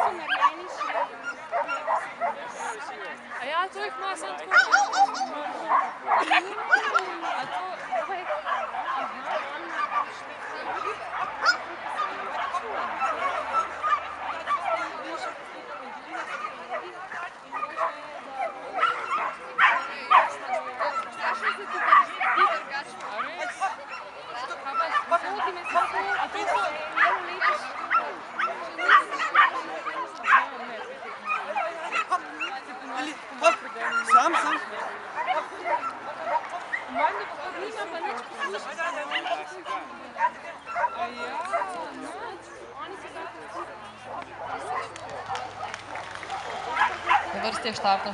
so narejeni še. A ja, to jih nima pa